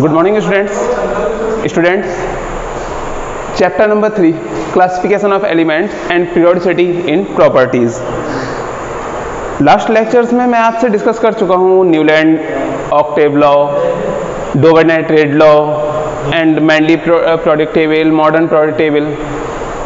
Good morning students students chapter number three classification of elements and periodicity in properties last lectures में मैं आपसे discuss कर चुका हूँ Newland octave law Dobereiner triad law and Mendeleev product table modern product table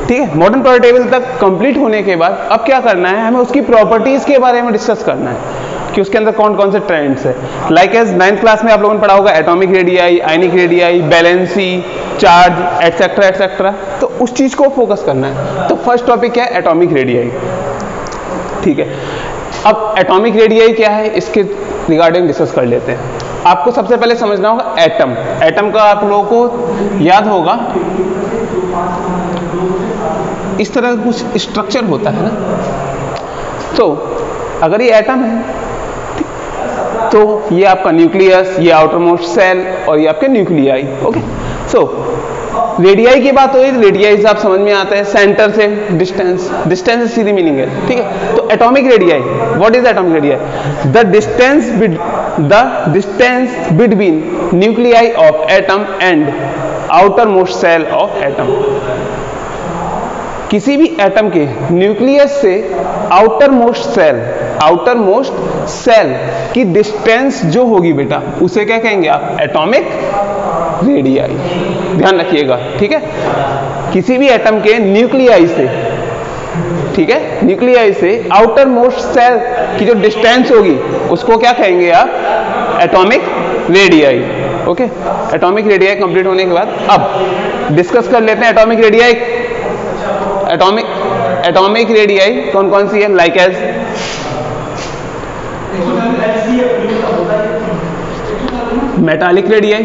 ठीक है? Modern product table तक complete होने के बाद अब क्या करना है? हमें उसकी प्रॉपर्टीज़ के बारे में डिस्कस करना है। कि उसके अंदर कौन कौन से ट्रेंड्स है। लाइक एज नाइन्थ क्लास में आप लोगों ने पढ़ा होगा atomic radii ionic radii valency charge etcetera etcetera तो उस चीज़ को फोकस करना है। तो फ़र्स्ट टॉपिक क्या है? एटॉमिक रेडियाई ठीक है। अब एटॉमिक रेडियाई क्या है? इसके रिगार्डिंग डिस्कस कर लेते हैं। आपको सबसे पहले समझना होगा एटम एटम का आप लोगों को याद होगा, इस तरह कुछ स्ट्रक्चर होता है ना। तो अगर ये एटम है तो ये आपका न्यूक्लियस, ये आउटर मोस्ट सेल और ये आपके न्यूक्लियाई ओके सो रेडियाई की बात हो हुई रेडियाई से आप समझ में आता है सेंटर से डिस्टेंस डिस्टेंस सीधी मीनिंग है, ठीक है? तो atomic radii what is atomic radii the distance the distance between nuclei of atom and outermost shell of atom किसी भी एटम के न्यूक्लियस से outermost shell outermost shell की डिस्टेंस जो होगी बेटा, उसे क्या कहेंगे आप? एटॉमिक रेडियाई ध्यान रखिएगा, ठीक है? किसी भी एटम के न्यूक्लियाई से, ठीक है? न्यूक्लियाई से आउटर मोस्ट सेल की जो डिस्टेंस होगी, उसको क्या कहेंगे आप? Atomic radii okay atomic radii complete होने के बाद, अब डिस्कस कर लेते हैं atomic radii atomic atomic radii कौन कौन सी है? Like as metallic radii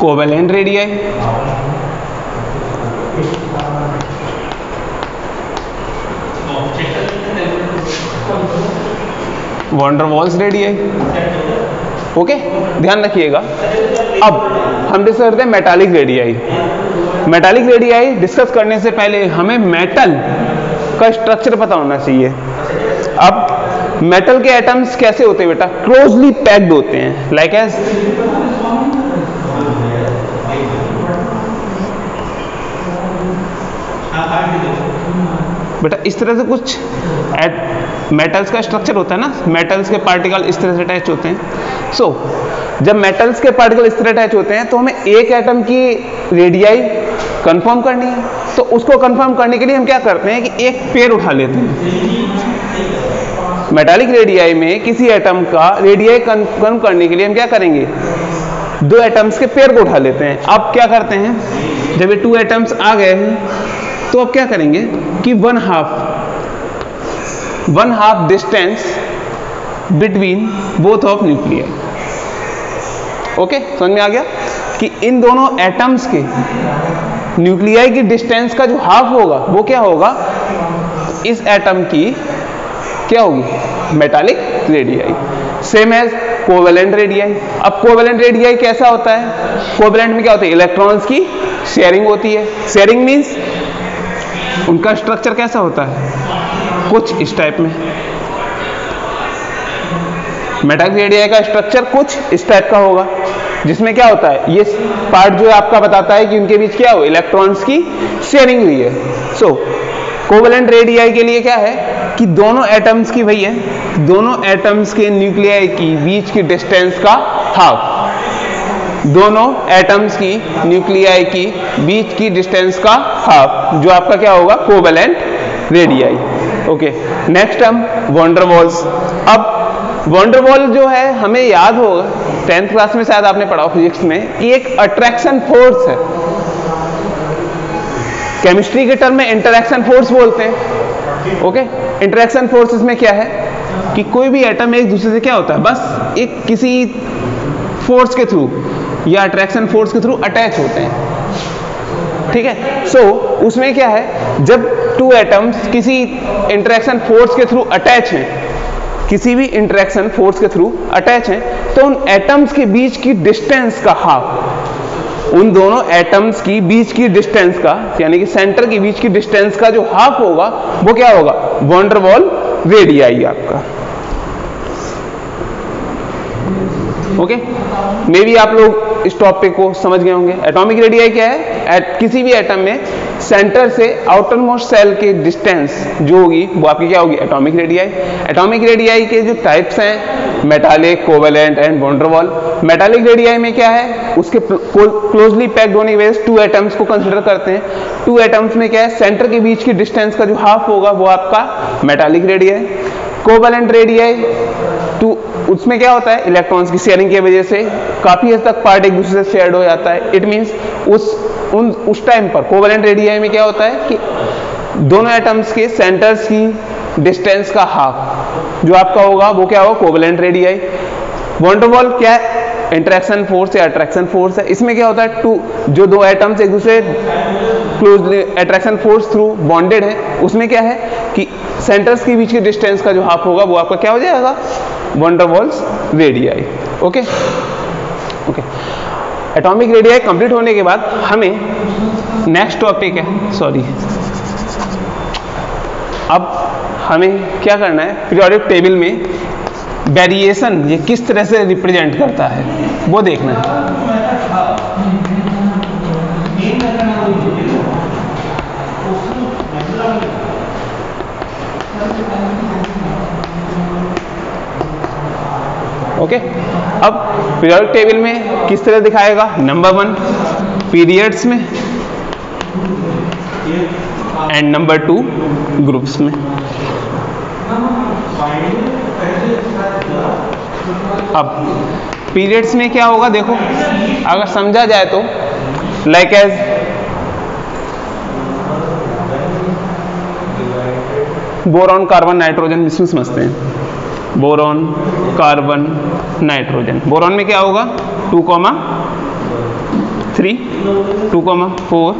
covalent radii van der Waals radii okay ध्यान रखिएगा। अब हम डिस्कस करते हैं metallic radii metallic radii discuss करने से पहले हमें मेटल का स्ट्रक्चर पता होना चाहिए। अब मेटल के एटम्स कैसे होते हैं बेटा? क्लोजली पैक्ड होते हैं। लाइक एज बेटा इस तरह से कुछ मेटल्स का स्ट्रक्चर होता है ना मेटल्स के पार्टिकल इस तरह से अटैच होते हैं। सो so, जब मेटल्स के पार्टिकल इस तरह अटैच होते हैं तो हमें एक एटम की रेडियाई कंफर्म करनी है। तो उसको कंफर्म करने के लिए हम क्या करते हैं कि एक पेड़ उठा लेते हैं। मेटालिक रेडियाई में किसी एटम का रेडियाई कंफर्म करने के लिए हम क्या करेंगे? दो एटम्स के पेड़ को उठा लेते हैं। अब क्या करते हैं? जब ये टू एटम्स आ गए हैं तो अब क्या करेंगे कि one half one half distance between both of nuclear okay समझ में आ गया? कि इन दोनों एटम्स के न्यूक्लियाई की डिस्टेंस का जो हाफ़ होगा, वो क्या होगा? इस एटम की क्या होगी? Metallic radii same as covalent radii अब कोवेलेंट रेडियाई कैसा होता है? कोवेलेंट में क्या होता है? इलेक्ट्रॉन्स की शेयरिंग होती है. शेयरिंग मींस उनका स्ट्रक्चर कैसा होता है? कुछ इस टाइप में। मेटालिक रेडियाई का स्ट्रक्चर कुछ इस टाइप का होगा, जिसमें क्या होता है? ये पार्ट जो आपका बताता है कि उनके बीच क्या हो इलेक्ट्रॉन्स की शेयरिंग हुई है। सो कोवेलेंट रेडियाई के लिए क्या है? कि दोनों एटम्स की है, दोनों एटम्स के न्यूक्लियाई की, बीच की डिस्टेंस का हाफ़ दोनों एटम्स की न्यूक्लियाई की, बीच की डिस्टेंस का हाफ़ जो आपका क्या होगा? कोवेलेंट रेडियाई ओके नेक्स्ट हम वॉन्डरवॉल्स अब वॉन्डरवॉल जो है, हमें याद होगा टेंथ क्लास में शायद आपने पढ़ा फिजिक्स में कि एक अट्रैक्शन फोर्स है। केमिस्ट्री के टर्म में इंटरेक्शन फोर्स बोलते हैं। ओके इंटरेक्शन फोर्स इसमें क्या है? कि कोई भी एटम एक दूसरे से क्या होता है? बस एक किसी फोर्स के थ्रू या अट्रैक्शन फोर्स के थ्रू अटैच होते हैं। ठीक है? सो so, उसमें क्या है? जब टू एटम्स किसी इंटरेक्शन फोर्स के थ्रू अटैच हैं किसी भी इंटरेक्शन फोर्स के थ्रू अटैच हैं तो उन एटम्स के बीच की डिस्टेंस का हाफ़ उन दोनों एटम्स की बीच की डिस्टेंस का यानी कि सेंटर के बीच की डिस्टेंस का जो हाफ़ होगा वो क्या होगा? वॉन्डरवॉल रेडियाई आपका। ओके मे भी आप लोग इस टॉपिक को समझ गए होंगे। एटॉमिक रेडियाई क्या है? एट किसी भी एटम में सेंटर से आउटर मोस्ट सेल की डिस्टेंस जो होगी, वो आपकी क्या होगी? एटॉमिक रेडियाई एटॉमिक रेडियाई के जो टाइप्स हैं metallic covalent and van der Waals metallic radii में क्या है? उसके क्लोजली पैक्ड होने की वजह से टू एटम्स को कंसिडर करते हैं। टू एटम्स में क्या है? सेंटर के बीच की डिस्टेंस का जो हाफ़ होगा, वो आपका metallic radii covalent radii too उसमें क्या होता है? इलेक्ट्रॉन्स की शेयरिंग की वजह से काफ़ी हद तक पार्ट एक दूसरे से शेयर्ड हो जाता है। इट मींस उस, उन, उस टाइम पर कोवेलेंट रेडियाई में क्या होता है कि दोनों एटम्स के सेंटर्स की डिस्टेंस का हाफ़ जो आपका होगा, वो क्या होगा? Covalent radii van der Waals क्या इंटरेक्शन फोर्स या अट्रैक्शन फोर्स है? इसमें क्या होता है? टू जो दो एटम्स एक दूसरे closely attraction force through bonded है, उसमें क्या है कि सेंटर्स के बीच के डिस्टेंस का जो हाफ़ होगा, वो आपका क्या हो जाएगा? Van der Waals radii okay okay atomic radii complete होने के बाद हमें नेक्स्ट टॉपिक है. सॉरी अब हमें क्या करना है? पीरियोडिक टेबल में वेरिएशन ये किस तरह से रिप्रेजेंट करता है, वो देखना है. ओके अब पीरियोडिक टेबल में किस तरह दिखाएगा? नंबर वन पीरियड्स में. एंड नंबर टू ग्रुप्स में. अब पीरियड्स में क्या होगा देखो? अगर समझा जाए तो like as boron carbon nitrogen इसमें समझते हैं। Boron, carbon, nitrogen. बोरॉन में क्या होगा? Two comma three, two comma four,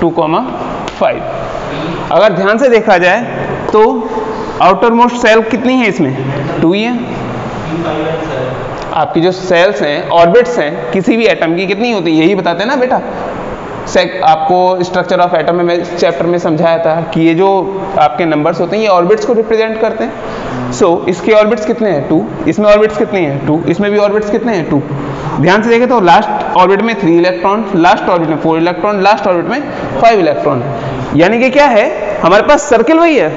two comma five. अगर ध्यान से देखा जाए तो आउटर मोस्ट सेल कितनी है इसमें? टू ही है। आपकी जो सेल्स हैं ऑर्बिट्स हैं, किसी भी एटम की कितनी होती है? यही बताते हैं ना बेटा। आपको स्ट्रक्चर ऑफ़ एटम में चैप्टर में समझाया था कि ये जो आपके नंबर्स होते हैं ये ऑर्बिट्स को रिप्रेजेंट करते हैं। सो so, इसके ऑर्बिट्स कितने हैं? टू इसमें ऑर्बिट्स कितने हैं? टू इसमें भी ऑर्बिट्स कितने हैं? टू ध्यान से देखें तो लास्ट ऑर्बिट में थ्री इलेक्ट्रॉन लास्ट ऑर्बिट में फोर इलेक्ट्रॉन लास्ट ऑर्बिट में फाइव इलेक्ट्रॉन यानी कि क्या है? हमारे पास सर्किल वही है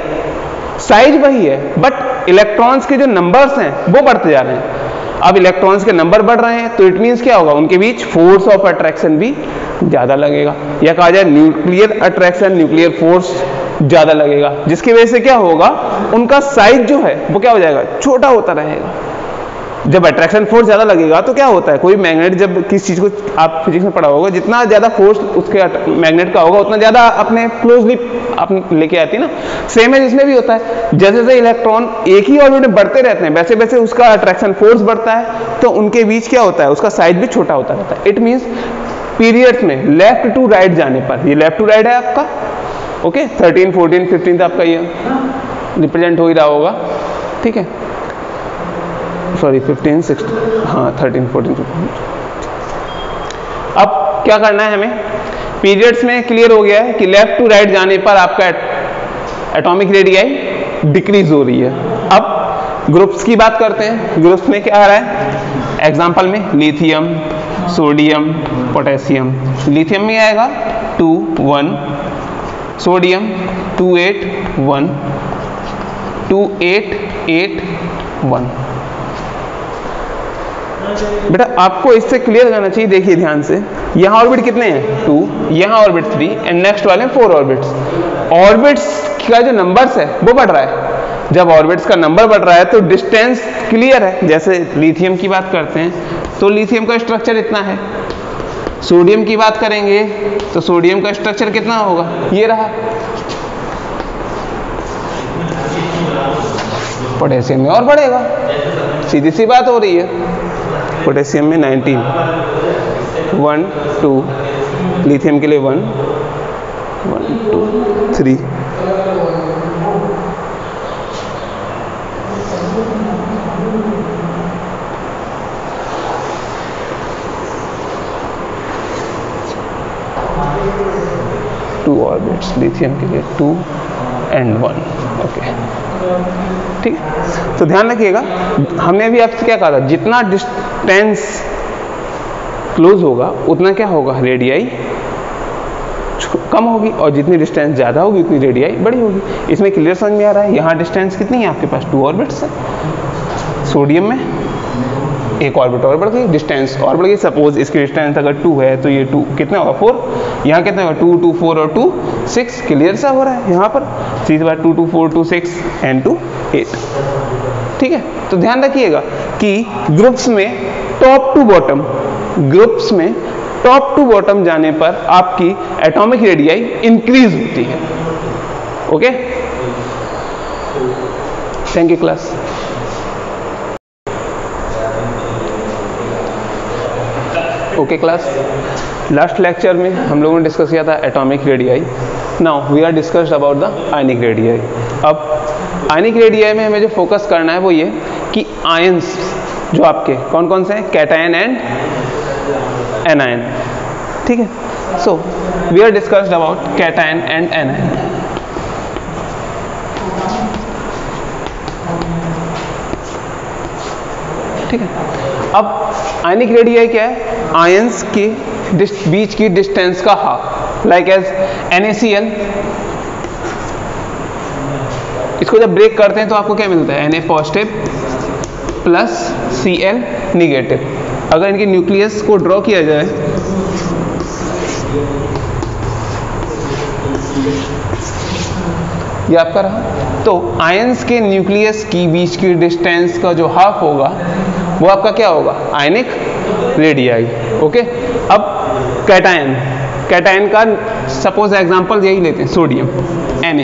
साइज़ वही है बट इलेक्ट्रॉन्स के जो नंबर्स हैं वो बढ़ते जा रहे हैं। अब इलेक्ट्रॉन्स के नंबर बढ़ रहे हैं तो इट मीन्स क्या होगा? उनके बीच फोर्स ऑफ़ अट्रैक्शन भी ज़्यादा लगेगा। या कहा जाए न्यूक्लियर अट्रैक्शन न्यूक्लियर फोर्स ज़्यादा लगेगा। जिसकी वजह से क्या होगा? उनका साइज़ जो है, वो क्या हो जाएगा? छोटा होता रहेगा। जब अट्रैक्शन फोर्स ज़्यादा लगेगा तो क्या होता है? कोई मैग्नेट जब किस चीज़ को आप फिजिक्स में पढ़ा होगा, जितना ज़्यादा फोर्स उसके मैग्नेट का होगा, उतना ज़्यादा अपने क्लोजली अपने लेके आती है ना? सेम है जिसमें भी होता है। जैसे जैसे इलेक्ट्रॉन एक ही ऑर्बिट में बढ़ते रहते हैं, वैसे वैसे उसका अट्रैक्शन फोर्स बढ़ता है तो उनके बीच क्या होता है? उसका साइज़ भी छोटा होता रहता है। इट मीन्स पीरियड्स में लेफ़्ट टू राइट जाने पर, ये लेफ़्ट टू राइट है आपका ओके थर्टीन फोर्टीन फिफ्टीन आपका ये रिप्रेजेंट हो ही रहा होगा, ठीक है? सॉरी फिफ्टीन सिक्सटीन हाँ थर्टीन फोर्टीन फिफ्टीन अब क्या करना है हमें? पीरियड्स में क्लियर हो गया है कि लेफ़्ट टू राइट जाने पर आपका एटॉमिक रेडियाई डिक्रीज हो रही है। अब ग्रुप्स की बात करते हैं। ग्रुप्स में क्या आ रहा है? एग्ज़ाम्पल में लिथियम सोडियम पोटेशियम लिथियम में आएगा two one sodium two eight one two eight eight one बेटा, आपको इससे क्लियर करना चाहिए, देखिए ध्यान से। यहाँ ऑर्बिट कितने हैं? टू यहाँ ऑर्बिट थ्री एंड नेक्स्ट वाले फोर ऑर्बिट्स ऑर्बिट्स का जो नंबर्स है, वो बढ़ रहा है। जब ऑर्बिट्स का नंबर बढ़ रहा है तो डिस्टेंस क्लियर है। जैसे लिथियम की बात करते हैं तो लिथियम का स्ट्रक्चर इतना है। सोडियम की बात करेंगे तो सोडियम का स्ट्रक्चर कितना होगा? ये रहा। पोटेशियम में और बढ़ेगा। सीधी सी बात हो रही है। पोटेशियम में 19 वन, टू, लिथियम के लिए one. One, two, three. Two orbits lithium के लिए टू एंड वन ओके ठीक? है तो ध्यान रखिएगा, हमने अभी आपसे क्या कहा था? जितना डिस्टेंस क्लोज होगा, उतना क्या होगा? रेडियाई कम होगी और जितनी डिस्टेंस ज़्यादा होगी, उतनी रेडियाई बड़ी होगी। इसमें क्लियर समझ में आ रहा है? यहाँ डिस्टेंस कितनी है आपके पास? टू ऑर्बिट्स है। सोडियम में? एक ऑर्बिट और बढ़ गई डिस्टेंस और बढ़ गई। सपोज़ इसकी डिस्टेंस अगर टू है तो ये टू कितना होगा? फोर यहाँ कितना होगा? टू टू फोर और टू सिक्स क्लियर सा हो रहा है यहाँ पर? सीधी बात two two four two six and two eight ठीक है? तो ध्यान रखिएगा कि ग्रुप्स में टॉप टू बॉटम ग्रुप्स में टॉप टू बॉटम जाने पर आपकी एटॉमिक रेडियाई इंक्रीज होती है। Okay thank you class okay class. Last lecture में हम लोगों ने डिस्कस किया था atomic radii now we are discussed about the ionic radii अब आयनिक रेडियाई में हमें जो फोकस करना है वो ये कि आयंस जो आपके कौन कौन से हैं? कैटायन एंड एनायन ठीक है? So we are discussed about cation and anion ठीक है? अब आयनिक रेडियाई क्या है? आयंस के बीच की डिस्टेंस का हाफ़ लाइक एज NaCl इसको जब ब्रेक करते हैं तो आपको क्या मिलता है? Na positive plus Cl negative अगर इनके न्यूक्लियस को ड्रॉ किया जाए, ये आपका रहा। तो आयंस के न्यूक्लियस की बीच की डिस्टेंस का जो हाफ़ होगा वो आपका क्या होगा? आयनिक रेडियाई ओके अब कैटायन कैटायन का सपोज़ एग्जांपल यही लेते हैं sodium N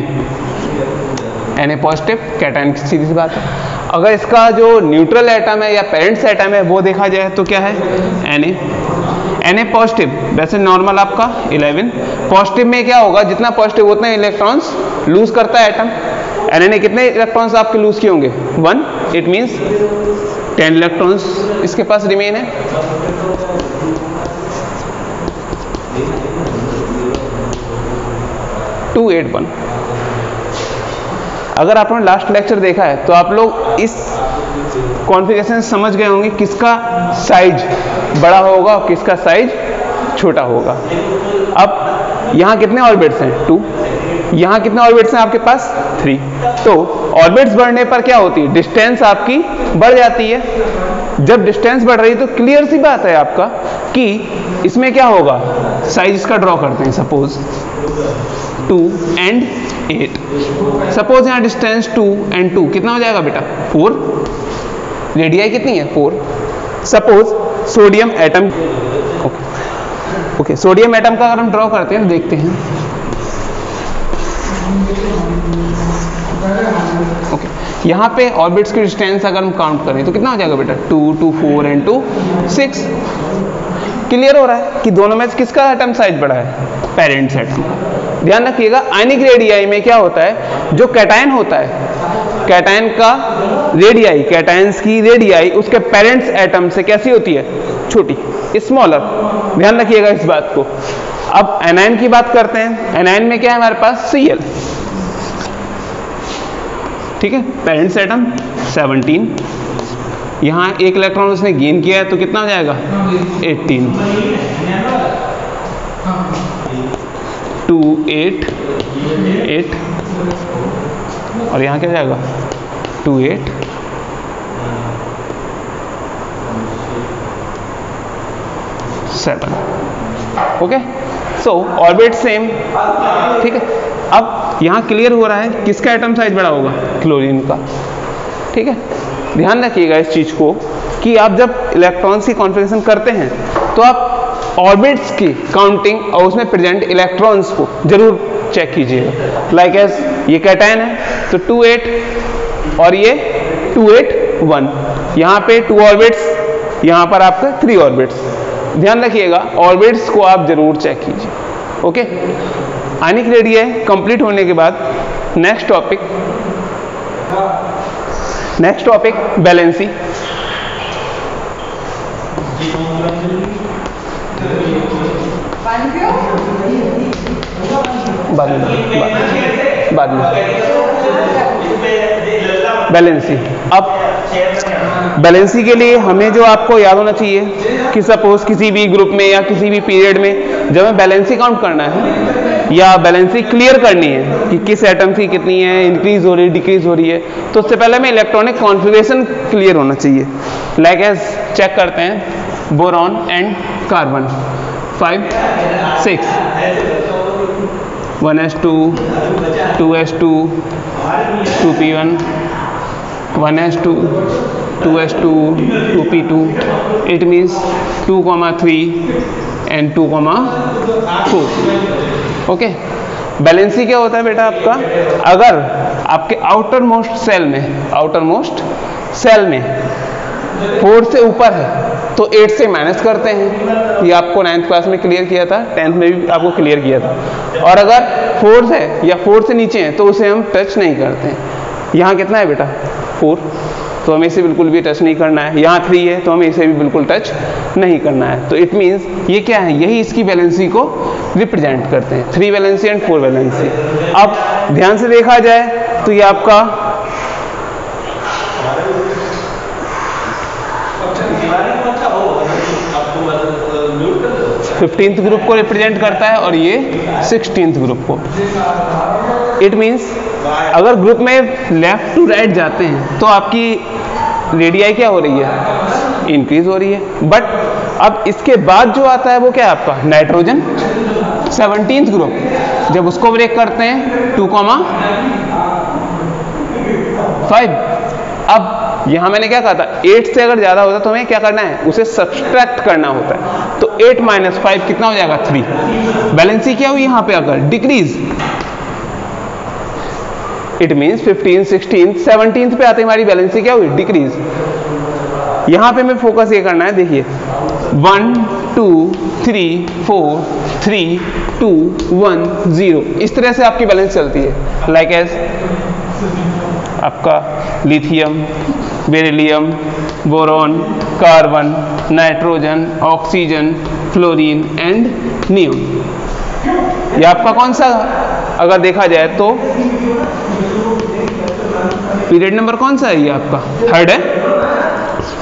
N positive cation की सीधी सी बात है। अगर इसका जो न्यूट्रल एटम है या पेरेंट्स एटम है, वो देखा जाए तो क्या है? एन एन पॉजिटिव वैसे नॉर्मल आपका 11 पॉजिटिव में क्या होगा? जितना पॉजिटिव उतना इलेक्ट्रॉन्स लूज करता है एटम एन कितने इलेक्ट्रॉन्स आपके लूज किए होंगे? One it means ten electrons इसके पास रिमेन है? टू एट वन अगर आपने लास्ट लेक्चर देखा है तो आप लोग इस कॉन्फ़िगरेशन समझ गए होंगे किसका साइज़ बड़ा होगा और किसका साइज़ छोटा होगा। अब यहाँ कितने ऑर्बिट्स हैं? टू यहाँ कितने ऑर्बिट्स हैं आपके पास? थ्री तो ऑर्बिट्स बढ़ने पर क्या होती है? डिस्टेंस आपकी बढ़ जाती है। जब डिस्टेंस बढ़ रही है तो क्लियर सी बात है आपका कि इसमें क्या होगा? साइज़ इसका ड्रॉ करते हैं suppose two and eight suppose यहाँ डिस्टेंस टू एंड टू कितना हो जाएगा बेटा? फोर रेडियाई कितनी है? Four suppose sodium atom okay okay sodium atom का अगर हम ड्रॉ करते हैं तो देखते हैं। यहाँ पे ऑर्बिट्स की डिस्टेंस अगर हम काउंट करें तो कितना हो जाएगा बेटा? Two two four and two six clear हो रहा है कि दोनों में किसका एटम साइज़ बड़ा है? पेरेंट्स एटम ध्यान रखिएगा आयनिक रेडियाई में क्या होता है? जो कैटायन होता है कैटायन का रेडियाई कैटायंस की रेडियाई उसके पेरेंट्स एटम से कैसी होती है? छोटी स्मॉलर ध्यान रखिएगा इस बात को। अब एनाइन की बात करते हैं। एनाइन में क्या है हमारे पास? सी ठीक है? पेरेंट्स एटम 17 यहाँ एक इलेक्ट्रॉन उसने गेन किया है तो कितना हो जाएगा? 18 टू एट एट और यहाँ क्या जाएगा? Two eight seven okay so orbit same ठीक है? अब यहाँ क्लियर हो रहा है, किसका एटम साइज़ बड़ा होगा? क्लोरीन का। ठीक है? ध्यान रखिएगा इस चीज़ को कि आप जब इलेक्ट्रॉन्स की कॉन्फ़िगरेशन करते हैं तो आप ऑर्बिट्स की काउंटिंग और उसमें प्रेजेंट इलेक्ट्रॉन्स को ज़रूर चेक कीजिएगा। लाइक एज ये कैटायन है तो टू एट और ये टू एट वन यहाँ पे टू ऑर्बिट्स यहाँ पर आपका थ्री ऑर्बिट्स ध्यान रखिएगा ऑर्बिट्स को आप ज़रूर चेक कीजिए। ओके आनिक रेडी है कंप्लीट होने के बाद next topic next topic valency बाद में बाद में बैलेंसी अब बैलेंसी के लिए हमें जो आपको याद होना चाहिए कि सपोज़ किसी भी ग्रुप में या किसी भी पीरियड में जब हमें बैलेंसी काउंट करना है या बैलेंसी क्लियर करनी है कि किस एटम की कितनी है इंक्रीज हो रही है डिक्रीज हो रही है तो उससे पहले हमें इलेक्ट्रॉनिक कॉन्फ़िगरेशन क्लियर होना चाहिए। लाइक एज चेक करते हैं boron and carbon five six one s two two s two two p one one s two two s two two p two it means two comma three and two comma four okay? Valency क्या होता है बेटा आपका? अगर आपके outermost shell में outermost shell में four से ऊपर है तो एट से माइनस करते हैं। ये आपको नाइन्थ क्लास में क्लियर किया था टेंथ में भी आपको क्लियर किया था। और अगर फोर है या फोर से नीचे है तो उसे हम टच नहीं करते। हैं यहाँ कितना है बेटा? फोर तो हमें इसे बिल्कुल भी टच नहीं करना है। यहाँ थ्री है तो हमें इसे भी बिल्कुल टच नहीं करना है। तो इट मीन्स ये क्या है? यही इसकी बैलेंसी को रिप्रेजेंट करते हैं। Three valency and four valency अब ध्यान से देखा जाए तो ये आपका फिफ्टींथ ग्रुप को रिप्रेजेंट करता है और ये सिक्सटींथ ग्रुप को। इट मीन्स अगर ग्रुप में लेफ़्ट टू राइट जाते हैं तो आपकी रेडियाई क्या हो रही है? इंक्रीज हो रही है। बट अब इसके बाद जो आता है वो क्या है आपका? नाइट्रोजन सेवनटींथ ग्रुप जब उसको ब्रेक करते हैं टू कॉमा फाइव अब यहाँ मैंने क्या कहा था? एट से अगर ज़्यादा होता तो हमें क्या करना है? उसे सब्सट्रैक्ट करना होता है। तो एट माइनस फाइव कितना हो जाएगा? थ्री बैलेंसी क्या हुई यहाँ पे अगर? Decrease it means fifteen sixteen seventeen पे आते हमारी बैलेंसी क्या हुई? डिक्रीज यहाँ पे हमें फोकस ये करना है, देखिए। One two three four three two one zero इस तरह से आपकी बैलेंस चलती है। लाइक like एज आपका lithium beryllium boron carbon nitrogen oxygen fluorine and neon ये आपका कौन सा, अगर देखा जाए तो पीरियड नंबर कौन सा है ये आपका? थर्ड है?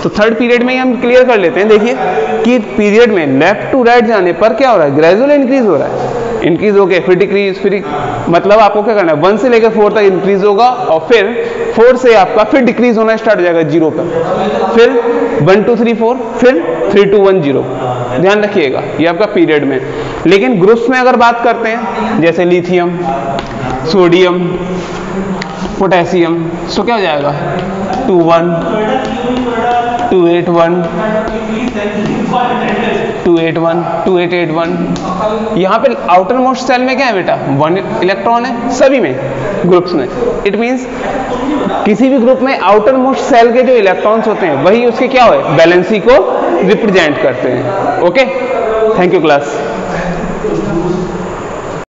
तो थर्ड पीरियड में ही हम क्लियर कर लेते हैं, देखिए, कि पीरियड में लेफ़्ट टू राइट जाने पर क्या हो रहा है? ग्रेजुअल इंक्रीज हो रहा है। इंक्रीज हो गया फिर डिक्रीज फिर मतलब आपको क्या करना है? वन से लेकर फोर तक इंक्रीज होगा और फिर फोर से आपका फिर डिक्रीज होना स्टार्ट हो जाएगा ज़ीरो पर। फिर वन टू थ्री फोर फिर थ्री टू वन ज़ीरो ध्यान रखिएगा, ये आपका पीरियड में। लेकिन ग्रुप्स में अगर बात करते हैं, जैसे लिथियम सोडियम, पोटेशियम सो क्या हो जाएगा? Two one, two eight one, two eight one, two eight eight one. यहाँ पे आउटर मोस्ट सेल में क्या है बेटा? वन इलेक्ट्रॉन है, सभी में ग्रुप्स में। इट मीन्स किसी भी ग्रुप में आउटर मोस्ट सेल के जो इलेक्ट्रॉन्स होते हैं, वही उसके क्या हो बैलेंसी को रिप्रेजेंट करते हैं। Okay thank you class